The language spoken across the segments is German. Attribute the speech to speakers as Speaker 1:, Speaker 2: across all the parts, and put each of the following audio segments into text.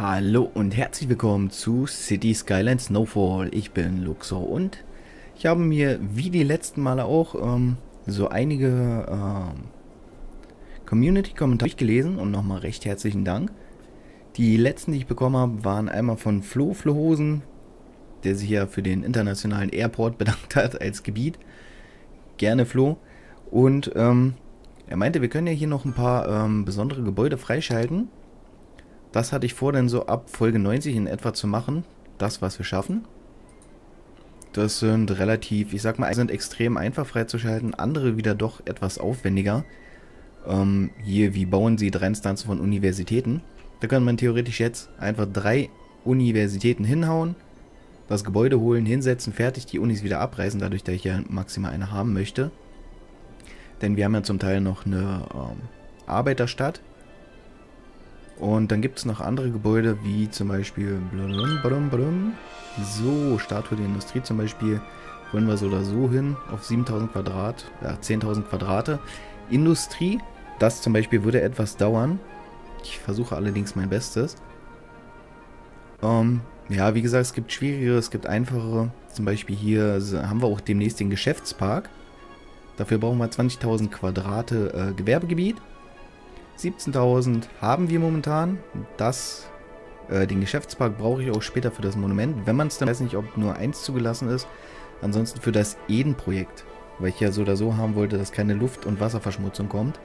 Speaker 1: Hallo und herzlich willkommen zu City Skyline Snowfall. Ich bin Luxor und ich habe mir wie die letzten Male auch ähm, so einige ähm, Community-Kommentare gelesen und nochmal recht herzlichen Dank. Die letzten, die ich bekommen habe, waren einmal von Flo Flohhosen, der sich ja für den internationalen Airport bedankt hat als Gebiet. Gerne Flo. Und ähm, er meinte, wir können ja hier noch ein paar ähm, besondere Gebäude freischalten das hatte ich vor, dann so ab Folge 90 in etwa zu machen. Das, was wir schaffen. Das sind relativ, ich sag mal, sind extrem einfach freizuschalten, andere wieder doch etwas aufwendiger. Ähm, hier, wie bauen Sie drei Instanzen von Universitäten? Da kann man theoretisch jetzt einfach drei Universitäten hinhauen, das Gebäude holen, hinsetzen, fertig, die Unis wieder abreißen, dadurch, dass ich ja maximal eine haben möchte. Denn wir haben ja zum Teil noch eine ähm, Arbeiterstadt, und dann gibt es noch andere Gebäude, wie zum Beispiel so, Statue der Industrie zum Beispiel, wollen wir so oder so hin, auf 7000 Quadrat, ja, 10.000 Quadrate. Industrie, das zum Beispiel würde etwas dauern. Ich versuche allerdings mein Bestes. Ähm, ja, wie gesagt, es gibt schwierigere, es gibt einfachere. Zum Beispiel hier haben wir auch demnächst den Geschäftspark. Dafür brauchen wir 20.000 Quadrate äh, Gewerbegebiet. 17.000 haben wir momentan. Das, äh, den Geschäftspark brauche ich auch später für das Monument. Wenn man es dann, weiß nicht, ob nur eins zugelassen ist. Ansonsten für das Eden-Projekt. Weil ich ja so oder so haben wollte, dass keine Luft- und Wasserverschmutzung kommt.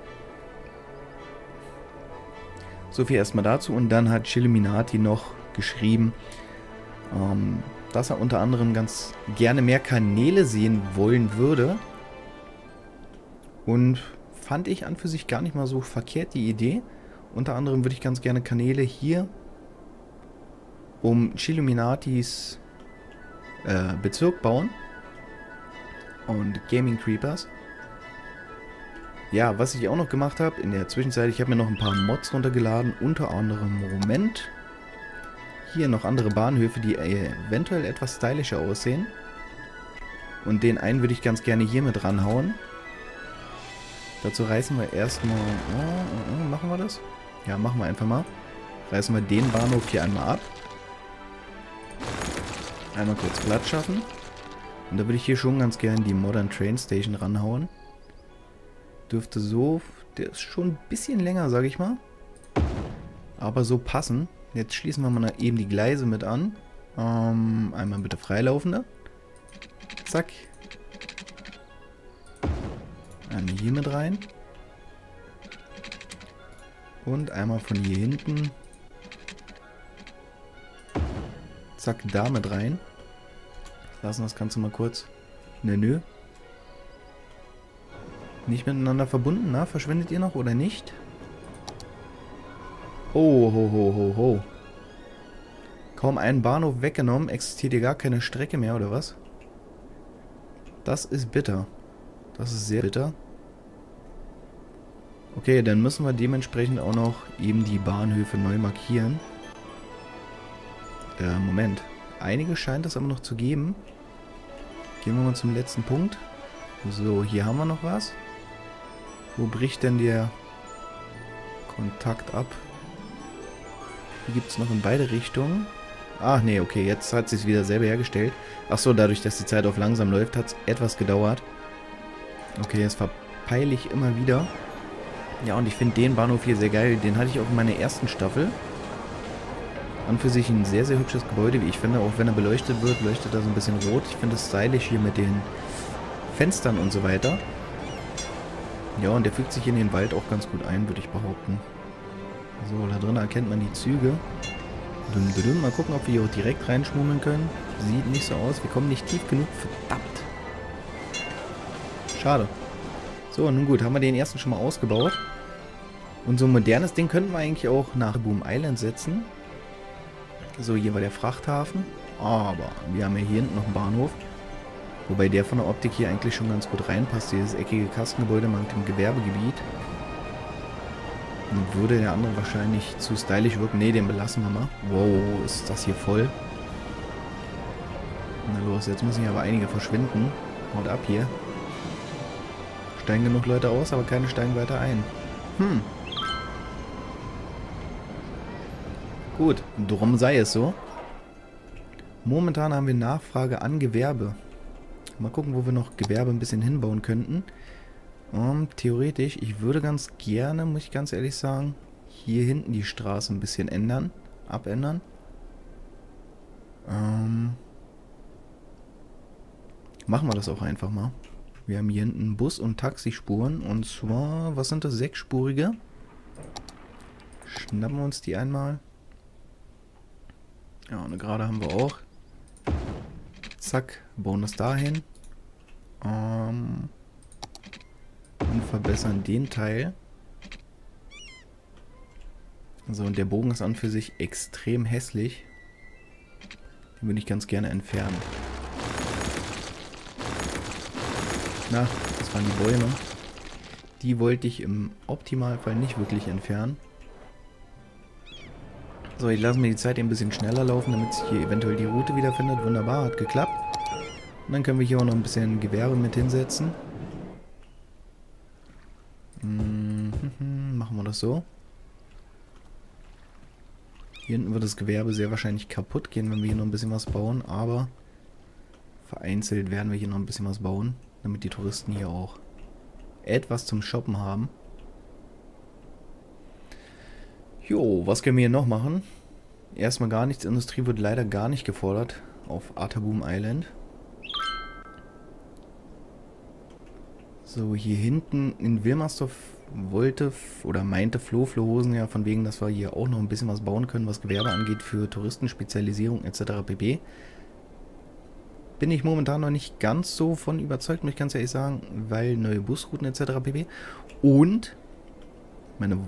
Speaker 1: So viel erstmal dazu. Und dann hat Chiliminati noch geschrieben, ähm, dass er unter anderem ganz gerne mehr Kanäle sehen wollen würde. Und fand ich an für sich gar nicht mal so verkehrt, die Idee. Unter anderem würde ich ganz gerne Kanäle hier um Chiluminatis äh, Bezirk bauen. Und Gaming Creepers. Ja, was ich auch noch gemacht habe, in der Zwischenzeit, ich habe mir noch ein paar Mods runtergeladen, unter anderem Moment. Hier noch andere Bahnhöfe, die eventuell etwas stylischer aussehen. Und den einen würde ich ganz gerne hier mit ranhauen. Dazu reißen wir erstmal... Oh, oh, machen wir das? Ja, machen wir einfach mal. Reißen wir den Bahnhof hier einmal ab. Einmal kurz Platz schaffen. Und da würde ich hier schon ganz gerne die Modern Train Station ranhauen. Dürfte so... Der ist schon ein bisschen länger, sage ich mal. Aber so passen. Jetzt schließen wir mal eben die Gleise mit an. Ähm, einmal bitte freilaufende. Zack. Einmal hier mit rein. Und einmal von hier hinten. Zack, da mit rein. Lassen das Ganze mal kurz. Nö, nö. Nicht miteinander verbunden, na? Verschwindet ihr noch oder nicht? Oh, ho, ho, ho, ho. Kaum einen Bahnhof weggenommen, existiert hier gar keine Strecke mehr, oder was? Das ist bitter. Das ist sehr bitter. Okay, dann müssen wir dementsprechend auch noch eben die Bahnhöfe neu markieren. Äh, Moment. Einige scheint es aber noch zu geben. Gehen wir mal zum letzten Punkt. So, hier haben wir noch was. Wo bricht denn der Kontakt ab? Hier gibt es noch in beide Richtungen. Ach nee, okay, jetzt hat es sich wieder selber hergestellt. Achso, dadurch, dass die Zeit auf langsam läuft, hat es etwas gedauert. Okay, jetzt verpeile ich immer wieder. Ja, und ich finde den Bahnhof hier sehr geil. Den hatte ich auch in meiner ersten Staffel. An für sich ein sehr, sehr hübsches Gebäude, wie ich finde. Auch wenn er beleuchtet wird, leuchtet er so ein bisschen rot. Ich finde es stylisch hier mit den Fenstern und so weiter. Ja, und der fügt sich in den Wald auch ganz gut ein, würde ich behaupten. So, da drin erkennt man die Züge. Mal gucken, ob wir hier auch direkt reinschmummeln können. Sieht nicht so aus. Wir kommen nicht tief genug. Verdammt. Schade. So, nun gut, haben wir den ersten schon mal ausgebaut. Und so ein modernes Ding könnten wir eigentlich auch nach Boom Island setzen. So, hier war der Frachthafen. Aber wir haben ja hier hinten noch einen Bahnhof. Wobei der von der Optik hier eigentlich schon ganz gut reinpasst. Dieses eckige Kastengebäude mit dem Gewerbegebiet. Dann würde der andere wahrscheinlich zu stylisch wirken. Ne, den belassen wir mal. Wow, ist das hier voll. Na los, jetzt müssen hier aber einige verschwinden. Haut ab hier. Steigen genug Leute aus, aber keine steigen weiter ein. Hm. Gut, drum sei es so. Momentan haben wir Nachfrage an Gewerbe. Mal gucken, wo wir noch Gewerbe ein bisschen hinbauen könnten. Um, ähm, theoretisch, ich würde ganz gerne, muss ich ganz ehrlich sagen, hier hinten die Straße ein bisschen ändern, abändern. Ähm, machen wir das auch einfach mal. Wir haben hier hinten Bus- und Taxispuren. Und zwar, was sind das? Sechsspurige. Schnappen wir uns die einmal. Ja, eine gerade haben wir auch. Zack, das dahin. Ähm, und verbessern den Teil. So, und der Bogen ist an für sich extrem hässlich. Den würde ich ganz gerne entfernen. Na, das waren die Bäume. Die wollte ich im Optimalfall nicht wirklich entfernen. So, ich lasse mir die Zeit ein bisschen schneller laufen, damit sich hier eventuell die Route wiederfindet. Wunderbar, hat geklappt. Und dann können wir hier auch noch ein bisschen Gewerbe mit hinsetzen. Mhm, machen wir das so. Hier hinten wird das Gewerbe sehr wahrscheinlich kaputt gehen, wenn wir hier noch ein bisschen was bauen, aber vereinzelt werden wir hier noch ein bisschen was bauen, damit die Touristen hier auch etwas zum Shoppen haben. Jo, was können wir hier noch machen? Erstmal gar nichts. Industrie wird leider gar nicht gefordert auf Ataboom Island. So, hier hinten in Wilmersdorf wollte oder meinte Flo Flohhosen ja von wegen, dass wir hier auch noch ein bisschen was bauen können, was Gewerbe angeht für Touristenspezialisierung etc. pp. Bin ich momentan noch nicht ganz so von überzeugt, muss ich ganz ehrlich sagen, weil neue Busrouten etc. pp. Und meine,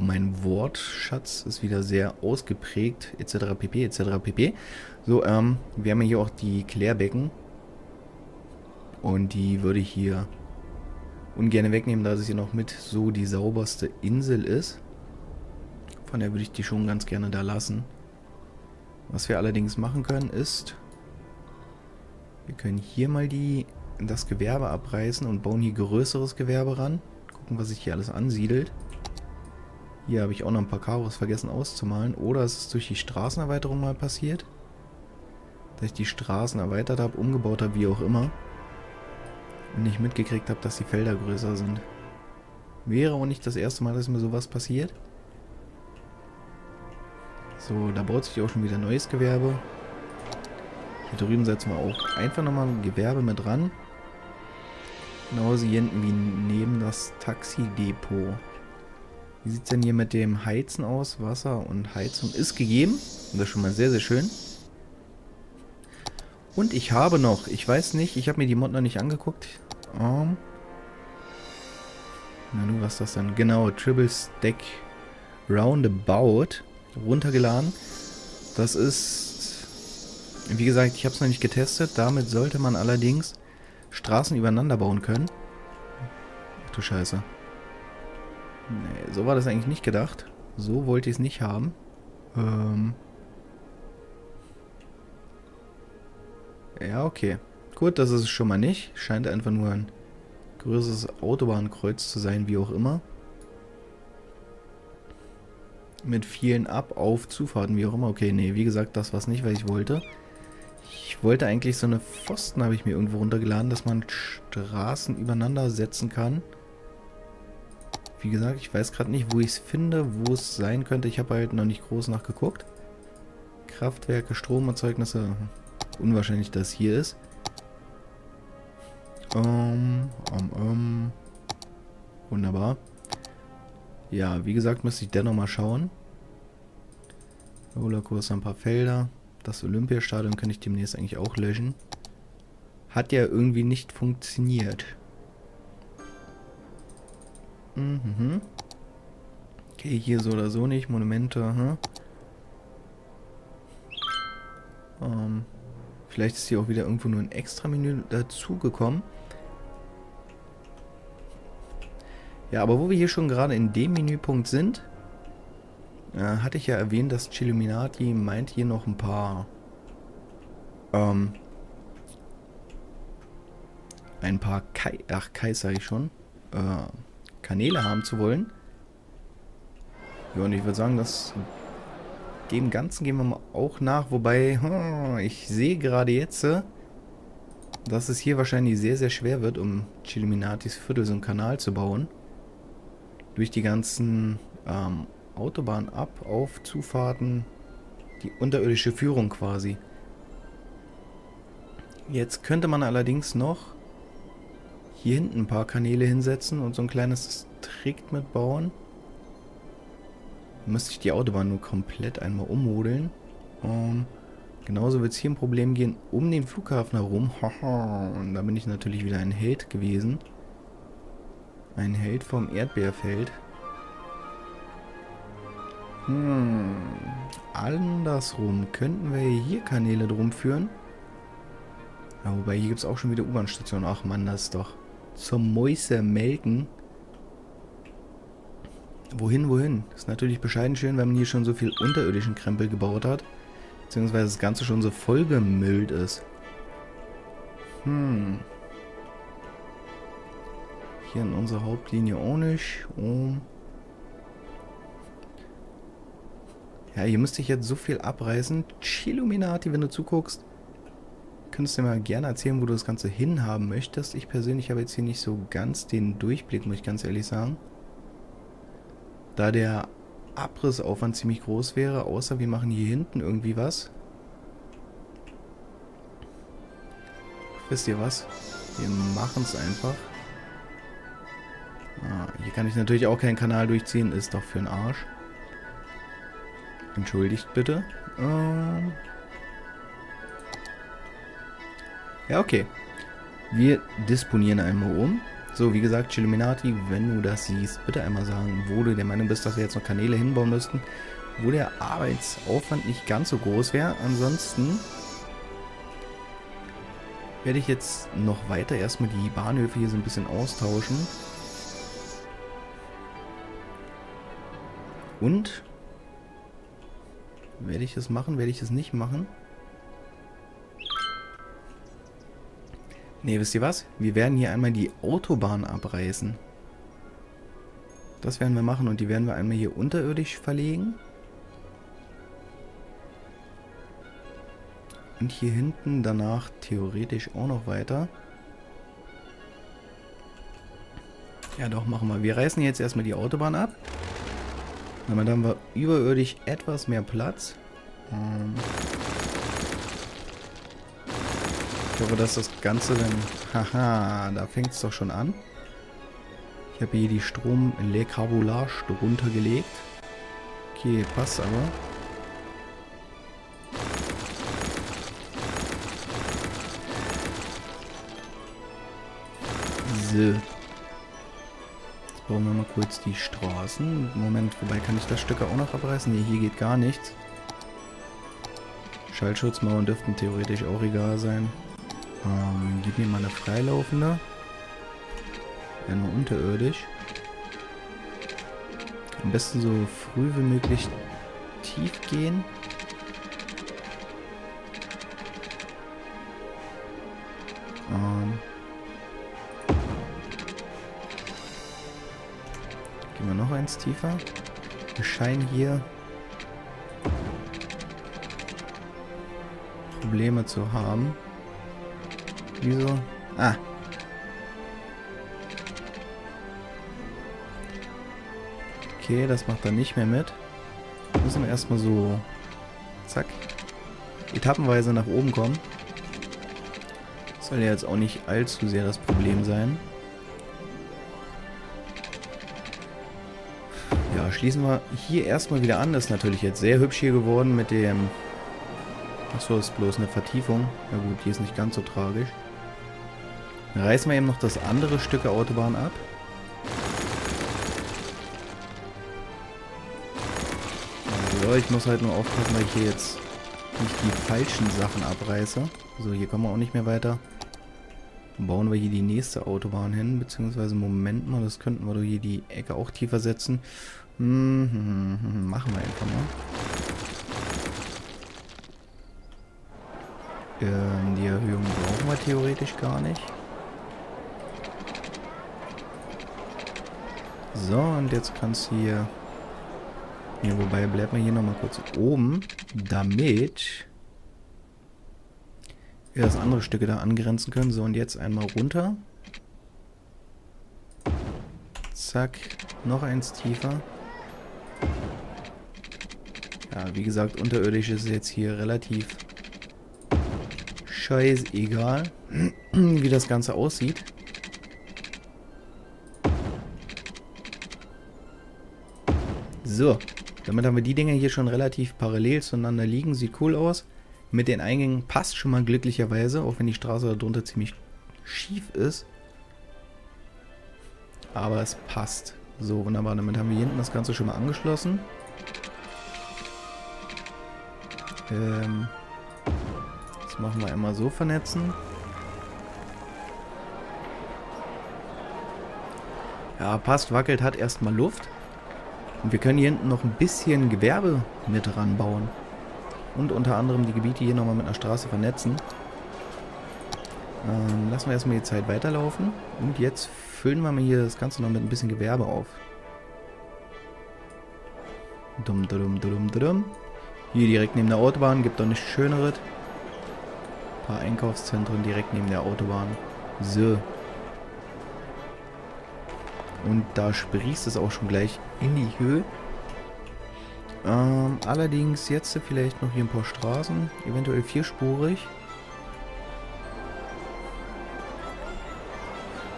Speaker 1: mein Wortschatz ist wieder sehr ausgeprägt, etc. pp, etc. pp. So, ähm, wir haben hier auch die Klärbecken. Und die würde ich hier ungern wegnehmen, da es hier noch mit so die sauberste Insel ist. Von der würde ich die schon ganz gerne da lassen. Was wir allerdings machen können ist, wir können hier mal die, das Gewerbe abreißen und bauen hier größeres Gewerbe ran. Gucken, was sich hier alles ansiedelt. Hier habe ich auch noch ein paar Karos vergessen auszumalen. Oder es ist durch die Straßenerweiterung mal passiert. Dass ich die Straßen erweitert habe, umgebaut habe, wie auch immer. Und nicht mitgekriegt habe, dass die Felder größer sind. Wäre auch nicht das erste Mal, dass mir sowas passiert. So, da baut sich auch schon wieder neues Gewerbe. Hier drüben setzen wir auch einfach nochmal ein Gewerbe mit dran. Genauso hier hinten wie neben das Taxidepot. Wie sieht es denn hier mit dem Heizen aus? Wasser und Heizung ist gegeben. Das ist schon mal sehr, sehr schön. Und ich habe noch, ich weiß nicht, ich habe mir die Mod noch nicht angeguckt. Um, na nun, was ist das denn? Genau, Triple Stack Roundabout runtergeladen. Das ist, wie gesagt, ich habe es noch nicht getestet. Damit sollte man allerdings Straßen übereinander bauen können. Ach du Scheiße. Nee, so war das eigentlich nicht gedacht. So wollte ich es nicht haben. Ähm ja, okay. Gut, das ist es schon mal nicht. Scheint einfach nur ein größeres Autobahnkreuz zu sein, wie auch immer. Mit vielen Ab-, Auf-, Zufahrten, wie auch immer. Okay, nee, wie gesagt, das war es nicht, was ich wollte. Ich wollte eigentlich so eine Pfosten, habe ich mir irgendwo runtergeladen, dass man Straßen übereinander setzen kann. Wie gesagt, ich weiß gerade nicht, wo ich es finde, wo es sein könnte. Ich habe halt noch nicht groß nachgeguckt. Kraftwerke, Stromerzeugnisse. Unwahrscheinlich, dass hier ist. Um, um, um. Wunderbar. Ja, wie gesagt, müsste ich dennoch mal schauen. Rollercoaster, ein paar Felder. Das Olympiastadion kann ich demnächst eigentlich auch löschen. Hat ja irgendwie nicht funktioniert. Mhm. Okay, hier so oder so nicht. Monumente, hm? Ähm, vielleicht ist hier auch wieder irgendwo nur ein Extra-Menü dazugekommen. Ja, aber wo wir hier schon gerade in dem Menüpunkt sind, äh, hatte ich ja erwähnt, dass Chilluminati meint hier noch ein paar ähm, ein paar Kai, ach Kai sage ich schon, äh, Kanäle haben zu wollen. Ja, und ich würde sagen, das dem Ganzen gehen wir mal auch nach. Wobei, hm, ich sehe gerade jetzt, äh, dass es hier wahrscheinlich sehr, sehr schwer wird, um Chilluminatis Viertel so einen Kanal zu bauen. Durch die ganzen ähm, Autobahn ab, auf, Zufahrten, die unterirdische Führung quasi. Jetzt könnte man allerdings noch hier hinten ein paar Kanäle hinsetzen und so ein kleines Distrikt mitbauen. Müsste ich die Autobahn nur komplett einmal ummodeln. Um, genauso wird es hier ein Problem gehen um den Flughafen herum. und da bin ich natürlich wieder ein Held gewesen. Ein Held vom Erdbeerfeld. Hm, andersrum. Könnten wir hier Kanäle drum führen? Ja, wobei, hier gibt es auch schon wieder U-Bahn-Stationen. Ach man, das ist doch zum Mäuse melken. Wohin, wohin? ist natürlich bescheiden schön, wenn man hier schon so viel unterirdischen Krempel gebaut hat. Beziehungsweise das Ganze schon so vollgemüllt ist. Hm. Hier in unserer Hauptlinie auch nicht. Oh. Ja, hier müsste ich jetzt so viel abreißen. Chilluminati, wenn du zuguckst. Könntest du mir mal gerne erzählen, wo du das Ganze hinhaben möchtest. Ich persönlich habe jetzt hier nicht so ganz den Durchblick, muss ich ganz ehrlich sagen. Da der Abrissaufwand ziemlich groß wäre, außer wir machen hier hinten irgendwie was. Wisst ihr was? Wir machen es einfach. Ah, hier kann ich natürlich auch keinen Kanal durchziehen, ist doch für den Arsch. Entschuldigt bitte. Ähm ja, okay. Wir disponieren einmal um. So, wie gesagt, Chilluminati, wenn du das siehst, bitte einmal sagen, wo du der Meinung bist, dass wir jetzt noch Kanäle hinbauen müssten, wo der Arbeitsaufwand nicht ganz so groß wäre. Ansonsten werde ich jetzt noch weiter erstmal die Bahnhöfe hier so ein bisschen austauschen. Und werde ich das machen? Werde ich das nicht machen? Ne, wisst ihr was? Wir werden hier einmal die Autobahn abreißen. Das werden wir machen und die werden wir einmal hier unterirdisch verlegen. Und hier hinten danach theoretisch auch noch weiter. Ja doch, machen wir. Wir reißen jetzt erstmal die Autobahn ab. Damit haben wir überirdisch etwas mehr Platz. Ähm ich hoffe, dass das Ganze dann... Haha, da fängt es doch schon an. Ich habe hier die Strom Le Carbolage drunter gelegt. Okay, passt aber. So bauen wir mal kurz die Straßen. Moment, wobei kann ich das Stück auch noch abreißen? Ne, hier geht gar nichts. Schallschutzmauern dürften theoretisch auch egal sein. Ähm, gib mir mal eine freilaufende. Ja, nur unterirdisch. Am besten so früh wie möglich tief gehen. Ähm, eins tiefer. Wir scheinen hier Probleme zu haben. Wieso? Ah. Okay, das macht er nicht mehr mit. Müssen wir erstmal so zack etappenweise nach oben kommen. Soll ja jetzt auch nicht allzu sehr das Problem sein. Schließen wir hier erstmal wieder an. Das ist natürlich jetzt sehr hübsch hier geworden mit dem... Achso, ist bloß eine Vertiefung. Na gut, die ist nicht ganz so tragisch. Dann reißen wir eben noch das andere Stück der Autobahn ab. Also, ich muss halt nur aufpassen, dass ich hier jetzt nicht die falschen Sachen abreiße. So, hier kommen wir auch nicht mehr weiter. Bauen wir hier die nächste Autobahn hin, beziehungsweise Moment mal, das könnten wir doch hier die Ecke auch tiefer setzen. Hm, hm, hm, machen wir einfach mal. Ähm, die Erhöhung brauchen wir theoretisch gar nicht. So, und jetzt kannst du hier Ja, wobei, bleibt man hier nochmal kurz oben, damit wir das andere Stücke da angrenzen können. So, und jetzt einmal runter. Zack, noch eins tiefer. Ja, wie gesagt, unterirdisch ist es jetzt hier relativ scheißegal, wie das Ganze aussieht. So, damit haben wir die Dinge hier schon relativ parallel zueinander liegen. Sieht cool aus. Mit den Eingängen passt schon mal glücklicherweise, auch wenn die Straße darunter ziemlich schief ist. Aber es passt. So, wunderbar. Damit haben wir hinten das Ganze schon mal angeschlossen. Ähm, das machen wir einmal so vernetzen. Ja, passt, wackelt, hat erstmal Luft. Und wir können hier hinten noch ein bisschen Gewerbe mit ranbauen. Und unter anderem die Gebiete hier nochmal mit einer Straße vernetzen. Ähm, lassen wir erstmal die Zeit weiterlaufen. Und jetzt füllen wir mal hier das Ganze noch mit ein bisschen Gewerbe auf. Dum, dum, dum, dum. Hier direkt neben der Autobahn gibt doch nichts Schöneres. Ein paar Einkaufszentren direkt neben der Autobahn. So. Und da sprießt es auch schon gleich in die Höhe. Ähm, allerdings jetzt vielleicht noch hier ein paar Straßen. Eventuell vierspurig.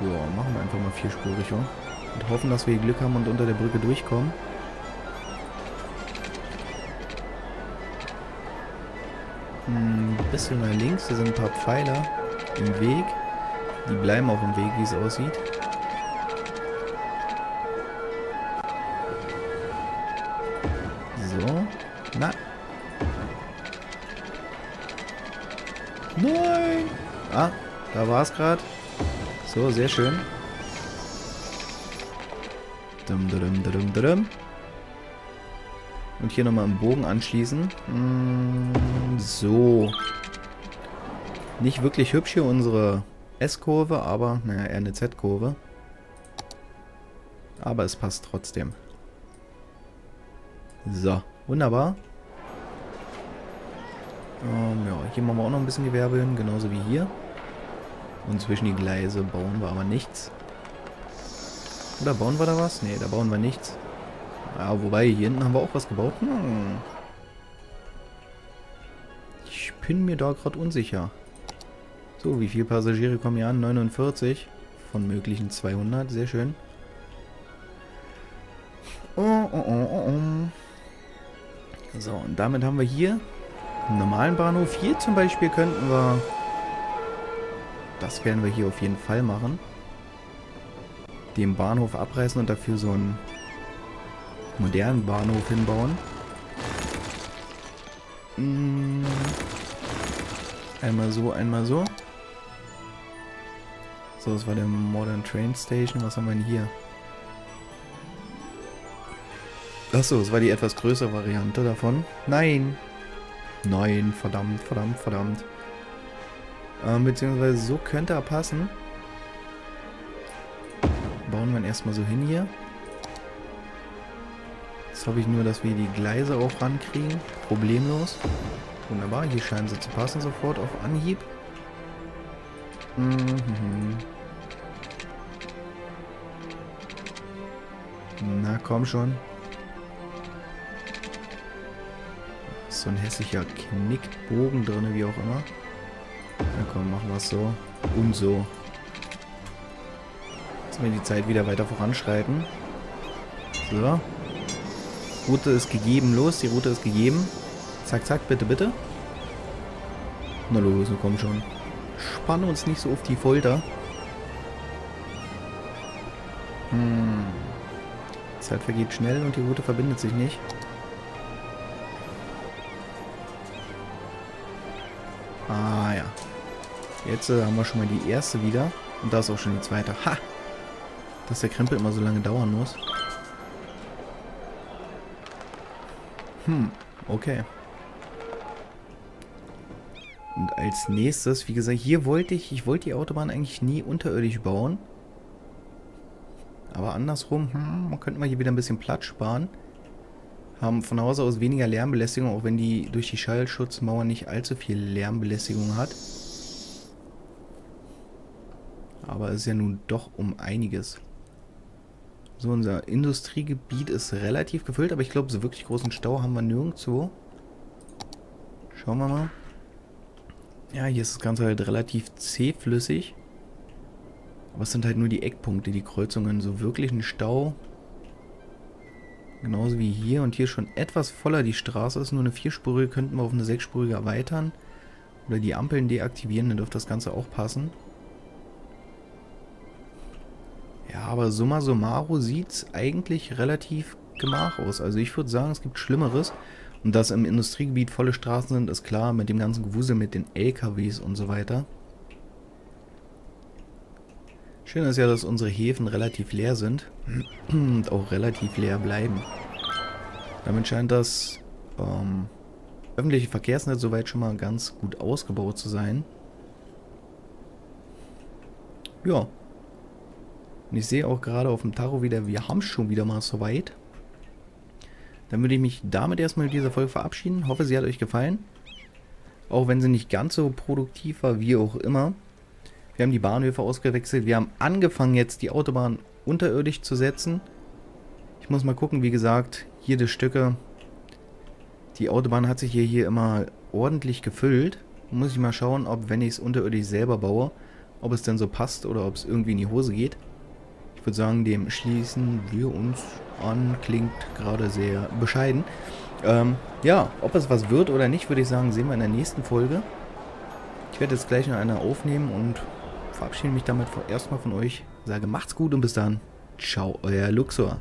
Speaker 1: Ja, machen wir einfach mal vierspurig, ja. Und hoffen, dass wir Glück haben und unter der Brücke durchkommen. Ein hm, bisschen nach links, da sind ein paar Pfeiler im Weg. Die bleiben auch im Weg, wie es aussieht. War es gerade. So, sehr schön. Dum, dum, dum, dum, Und hier nochmal im Bogen anschließen. Mm, so. Nicht wirklich hübsch hier unsere S-Kurve, aber, naja, eher eine Z-Kurve. Aber es passt trotzdem. So, wunderbar. Ähm, ja, hier machen wir auch noch ein bisschen Gewerbe hin, genauso wie hier. Und zwischen die Gleise bauen wir aber nichts. Oder bauen wir da was? Ne, da bauen wir nichts. Ja, wobei, hier hinten haben wir auch was gebaut. Hm. Ich bin mir da gerade unsicher. So, wie viele Passagiere kommen hier an? 49 von möglichen 200. Sehr schön. Oh, oh, oh, oh, oh. So, und damit haben wir hier einen normalen Bahnhof. Hier zum Beispiel könnten wir... Das werden wir hier auf jeden Fall machen. Den Bahnhof abreißen und dafür so einen modernen Bahnhof hinbauen. Hm. Einmal so, einmal so. So, das war der Modern Train Station. Was haben wir denn hier? Achso, das war die etwas größere Variante davon. Nein! Nein, verdammt, verdammt, verdammt. Ähm, beziehungsweise so könnte er passen. Bauen wir ihn erstmal so hin hier. Jetzt hoffe ich nur, dass wir die Gleise auch rankriegen. Problemlos. Wunderbar, hier scheinen sie zu passen sofort auf Anhieb. Mhm. Na, komm schon. so ein hässlicher Knickbogen drin, wie auch immer. Na komm, machen wir es so. Und so. Jetzt wir die Zeit wieder weiter voranschreiten. So. Route ist gegeben. Los, die Route ist gegeben. Zack, zack, bitte, bitte. Na los, komm schon. Spanne uns nicht so auf die Folter. Hm. Zeit vergeht schnell und die Route verbindet sich nicht. Jetzt äh, haben wir schon mal die erste wieder. Und da ist auch schon die zweite. Ha! Dass der Krempel immer so lange dauern muss. Hm, okay. Und als nächstes, wie gesagt, hier wollte ich, ich wollte die Autobahn eigentlich nie unterirdisch bauen. Aber andersrum, hm, man könnte mal hier wieder ein bisschen Platz sparen. haben von Hause aus weniger Lärmbelästigung, auch wenn die durch die Schallschutzmauer nicht allzu viel Lärmbelästigung hat. Aber es ist ja nun doch um einiges. So, unser Industriegebiet ist relativ gefüllt, aber ich glaube, so wirklich großen Stau haben wir nirgendwo. Schauen wir mal. Ja, hier ist das Ganze halt relativ zähflüssig. Aber es sind halt nur die Eckpunkte, die Kreuzungen. So wirklich ein Stau. Genauso wie hier. Und hier schon etwas voller die Straße ist. Nur eine vierspurige könnten wir auf eine sechsspurige erweitern. Oder die Ampeln deaktivieren, dann dürfte das Ganze auch passen. Ja, aber summa summarum sieht es eigentlich relativ gemach aus. Also ich würde sagen, es gibt Schlimmeres. Und dass im Industriegebiet volle Straßen sind, ist klar, mit dem ganzen Gewusel, mit den LKWs und so weiter. Schön ist ja, dass unsere Häfen relativ leer sind und auch relativ leer bleiben. Damit scheint das ähm, öffentliche Verkehrsnetz soweit schon mal ganz gut ausgebaut zu sein. Ja. Und ich sehe auch gerade auf dem Tacho wieder, wir haben schon wieder mal soweit. Dann würde ich mich damit erstmal mit dieser Folge verabschieden. Hoffe, sie hat euch gefallen. Auch wenn sie nicht ganz so produktiv war, wie auch immer. Wir haben die Bahnhöfe ausgewechselt. Wir haben angefangen jetzt die Autobahn unterirdisch zu setzen. Ich muss mal gucken, wie gesagt, jede Stücke. Die Autobahn hat sich hier, hier immer ordentlich gefüllt. Muss ich mal schauen, ob wenn ich es unterirdisch selber baue, ob es denn so passt oder ob es irgendwie in die Hose geht. Ich würde sagen, dem schließen wir uns an. Klingt gerade sehr bescheiden. Ähm, ja, ob es was wird oder nicht, würde ich sagen, sehen wir in der nächsten Folge. Ich werde jetzt gleich noch eine aufnehmen und verabschiede mich damit erstmal von euch. Sage macht's gut und bis dann. Ciao, euer Luxor.